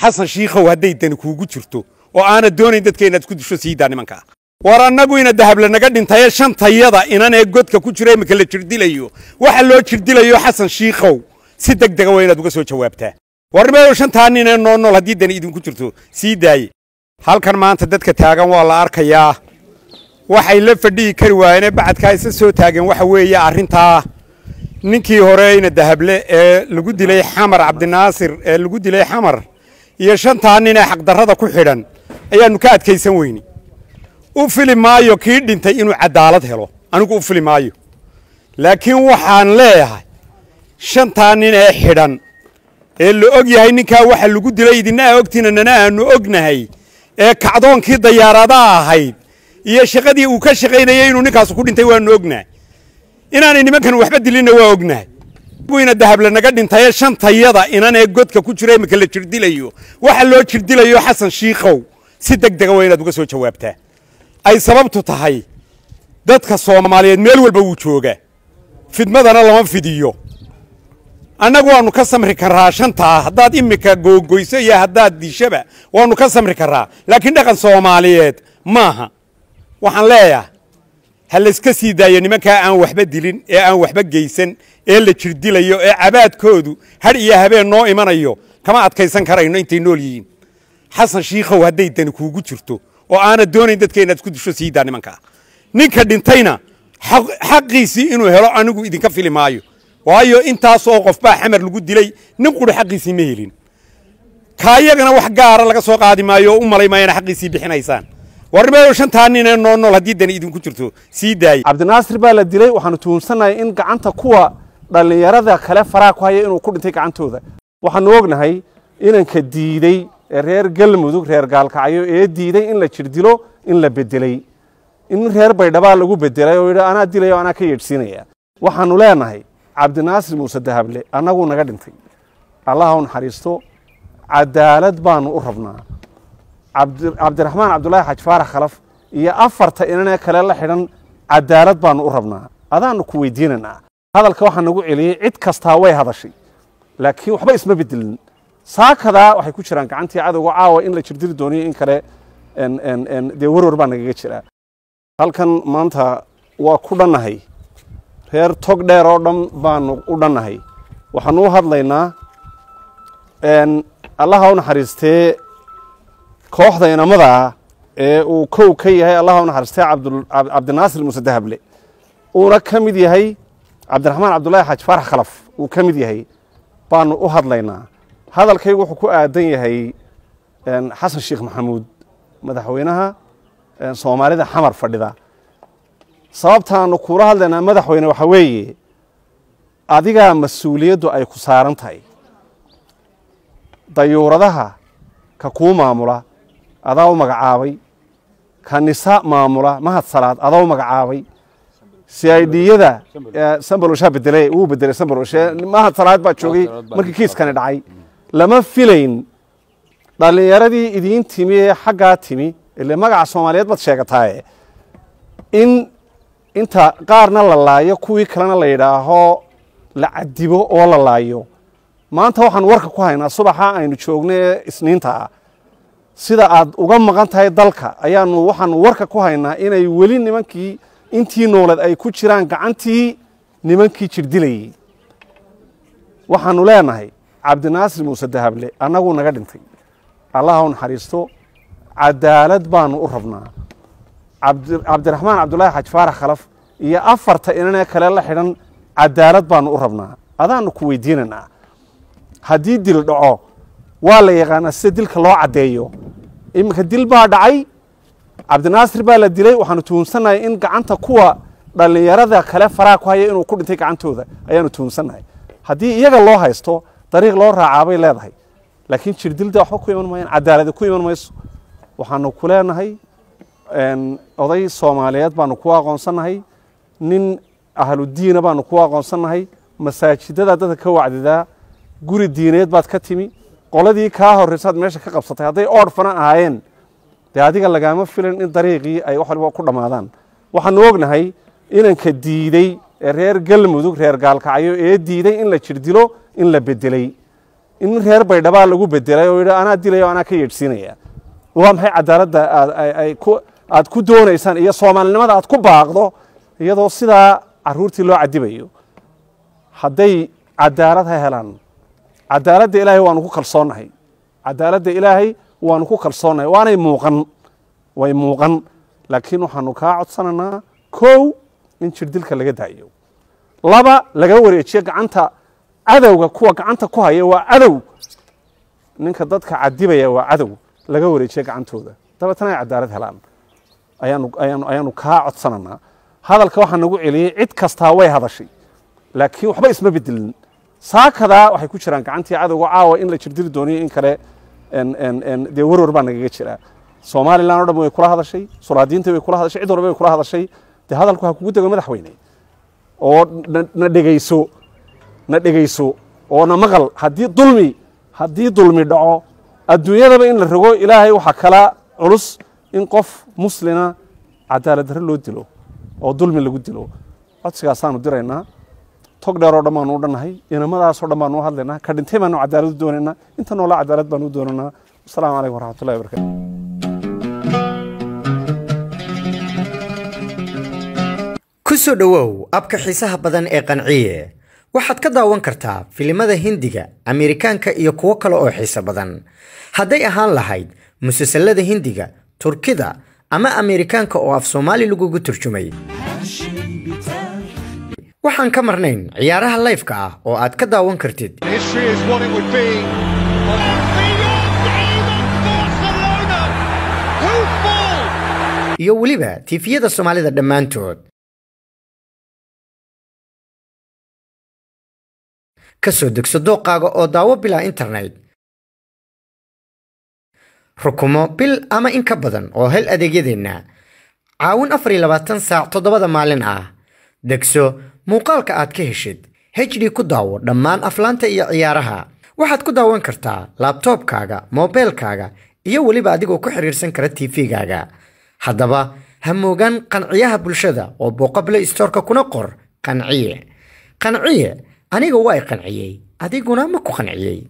xasan shiikhow hadday dani kuugu jirto oo aanad doonayn dadka inaad isku disho siidaa nimankaa war annagu ina dahable naga dhintaye shantayada inan ee godka ku jira imika la jirdilayo waxa loo jirdilayo xasan shiikhow si deg dega waa inaad uga soo jawaabtaa war nimayow shantaa nin ee haddii dani idinku jirto? Sii daaye halkan maanta dadka taagan waa la arkayaa. Waxay la fadhihi kari waayeenee bacadkaa isa soo taageen waxa weeye arrintaa ninkii hore ina dahable ee lagu dilay xamar cabdinaasir ee lagu dilay xamar iyo shantaa nin ee xaqdarrada ku xidhan ayaannu ka adkaysan weyni. U fili maayo kii dhintay inuu cadaalad helo. Anigu u fili maayo. Laakiin waxaan leeyahay shantaa nin ee xidhan ee la og yahay ninkaa waxa lagu dilay idina aa ogtiina nana aanu ognahay ee kacdoonkii dayaaradaa ahayd iyo shaqadii uu ka shaqaynayey inuu ninkaasu ku dhintay waanu ognahay. Inaanay nimankan waxba dilinna waa ognahay ina dahable naga dhintaye shantayada inan ee godka ku jira imika la jirdilayo waxa loo jirdilayo xasan shiikhow. Si deg dega waa inaad uga soo jawaabtaa ay sababtu tahay dadka soomaaliyeed meel walba wuu joogaa fidmadana lama fidiyo. Annagu waannu ka samri karraa shantaa haddaad imika googoyso iyo haddaad dishaba waannu ka samri karraa laakiin dhaqan soomaaliyeed maaha. Waxaan leeyahay ha layska sii daayo nimankaa aan waxba dilin ee aan waxba geysan ee la jirdilayo ee cabaadkoodu hadh iyo habeen noo imanayo kama adkaysan karayno intay nool yihiin. Xasan shiikhow hadday dani kuugu jirto oo aanad doonayn dadka inaad isku disho siidaa nimankaa ninka dhintayna xaqiisii inuu helo anigu idinka fili maayo. Waayo intaasoo qof baa xamar lagu dilay nin quri xaqiisii ma helin. Kaayagana wax gaara laga soo qaadi maayo oo u malay maayana xaqiisii bixinaysaan warnimayo shantaa nin ee noo nool haddii dani idinku jirto sii daayey cabdinaasir baa la dilay waxaanu tuhunsannahay in gacanta kuwa dhallinyarada kale faraa ku haya inuu ku dhintay gacantooda. Waxaanu ognahay inanka diidey ee reer galmudug reer gaalkacyo ee diiday in la jirdilo in la bedelay in reer baydhabaa lagu bedelay oo yidhi anaa dilaya anaa ka yeedhsiinaya. Waxaanu leenahay cabdinaasir muuse dahable annaguu naga dhintay. Allah u naxariisto cadaalad baanu u rabnaa cabdiraxmaan cabdulaahi xaj faarax khalaf iyo afarta inanee kale la xidhan cadaalad baanu u rabnaa. Adaanu ku weydiinanaa. Hadalka waxaa nagu celiyey cid kastaa way hadashay. Laakiin waxba isma bedelin saakadaa waxay ku jiraan gacantii cadowga caawa in la jirdiri dooniyo in kale dee warwar baa nagaga jiraa. Halkan maanta waa ku dhannahay. Reer tog dheer oo dhan baanu u dhannahay. Waxaanu u hadlaynaa allaha u naxariistee kooxda inamadaa ee uu kow ka yahay allaha u naxariistee cabdinaasir muuse dahable uuna ka mid yahay cabdiraxmaan cabdulaahi xaj faarax khalaf uu ka mid yahay baanu u hadlaynaa. Hadalkaygu wuxuu ku aadan yahay xasan sheekh maxamuud madaxweynaha soomaalida xamar fadhida. Sababtaanu kuula hadlaynaa madaxweyne waxaa weeye adigaa mas'uuliyaddu ay ku saaran tahay. Dayuuradaha ka kuu maamula adaa u magacaabay. Ka nisa maamula mahad salaad adaa u magacaabay. Si ay dhiyada sambaloshaa bedelay wuu bedelay sambaloshe mahad salaad baa joogay markii kiiskani dhacay. Lama filayn. Dhallinyaradii idiin timi ee xaggaa timi ile magaca soomaaliyeed baad sheegataaye in inta qaarna la laayo kuwii kalena la yidhaaho la cadibo oo la laayo. Maanta waxaan warka ku haynaa subaxa aynu joogno ee isniinta. ah sida aad uga maqan tahay dalka ayaanu waxaanu warka ku haynaa inay weli nimankii intii nooleed ay ku jiraan gacantii nimankii jirdilayey waxaanu leenahay cabdinaasir muuse dahable annaguu naga dhintay. Allaha u naxariisto cadaalad baanu u rabnaa. Cabdiraxmaan cabdulaahi xaj faarax khalaf iyo afarta inanee kale la xidhan cadaalad baanu u rabnaa. Adaanu ku weydiinanaa haddii dil dhaco waa la yaqaanaa sida dilka loo caddeeyo. Iminka dil baa dhacay cabdinaasir baa la dilay waxaanu tuhunsannahay in gacanta kuwa dhallinyarada kale faraa ku haya inuu ku dhintay gacantooda. Ayaanu tuhunsannahay haddii iyaga loo haysto dariiq loo raacaa bay leedahay. Laakiin jirdilda waxba ku iman mayaan cadaaladi ku iman mayso. Waxaanu ku leenahay oday soomaaliyeed baanu ku aqoonsannahay nin ahludiina baanu ku aqoonsannahay masaajidada dadka ka wacdidaa guri diineed baad ka timi qoladii kaa horraysaad meesha ka qabsatay hadday oodhfana ahaayeen. Dee adiga lagaama filan in dariiqii ay wax waliba ku dhammaadaan. Waxaanu ognahay inanka diidey ee reer galmudug reer gaalkacyo ee diiday in la jirdilo in la bedelay in reer baydhabaa lagu bedelay oo yidhi anaa dilaya o anaa ka yeedhsiinaya. Waa maxay cadaaladda aad ku doonaysaan iyo soomaalinimada aad ku baaqdo? Iyadoo sidaa caruurtii loo cadibayo hadday cadaalad ha helaan cadaaladda ilaahay waanu ku kalsoonnahay cadaaladda ilaahay waanu ku kalsoonnahay waanay muuqan way muuqan. Laakiin waxaanu kaa codsanaynaa kow in jirdilka laga daayo. Laba laga wareejiyo gacanta. Cadowga kuwa gacanta ku haya waa cadow ninka dadka cadibaya waa cadow laga wareejiyo gacantooda. Dabeetana ay cadaalad helaan. Ayaanu kaa codsananaa hadalka waxaa nagu celiyey cid kastaa way hadashay. Laakiin waxba isma bedelin saakadaa waxay ku jiraan gacantii cadowga caawa in la jirdili dooniyo in kale dee warwar baa nagaga jiraa somalilan o dhan way kula hadashay suraadiinta way kula hadashay cid walba way kula hadashay. Dee hadalku ha kugu dego madaxweyne oo na- dhegayso na dhegayso oo na maqal. Haddii dulmi haddii dulmi dhaco adduunyadaba in la rogo ilaahay waxaa kala culus in qof muslina cadaalad darre loo dilo oo dulmi lagu dilo. Codsigaasaanu diraynaa tog dheer oo dhan baanu u dhannahay inamadaasoo dhan baanu u hadlaynaa ka baanu cadaalad u doonaynaa inta noola cadaalad baanu u doonaynaa wasalaamu calaykum waraxmatullahi wabarakatu ku soo dhowow abka xiisaha badan ee qanciye. Waxaad ka daawan kartaa filimada hindiga ameerikaanka iyo kuwo kale oo xiiso badan. Hadday ahaan lahayd musalsalada hindiga turkida ama ameerikaanka oo af soomaali lagugu turjumay waxaan ka marnayn ciyaaraha layfka ah oo aad ka daawan kartid. Iyo weliba tiifiyada soomaalida dhammaantood. Ka soo degso dooqaaga oo daawo bilaa internet. Rukumo bil ama in ka badan oo hel adeegyadeenna. Caawin afar iyo labaatan saac toddobada maalin ah. Degso muuqaalka aad ka heshid hd ku daawo dhammaan aflaanta iyo ciyaaraha. Waxaad ku daawan kartaa laabtoobkaaga moobeelkaaga iyo weliba adigoo ku xiriirsan kara tv-gaaga haddaba ha moogaan qanciyaha bulshada oo booqa play storeka kuna qor qanciye. Qanciye aniga waa i qanciyey adiguna ma ku qanciyey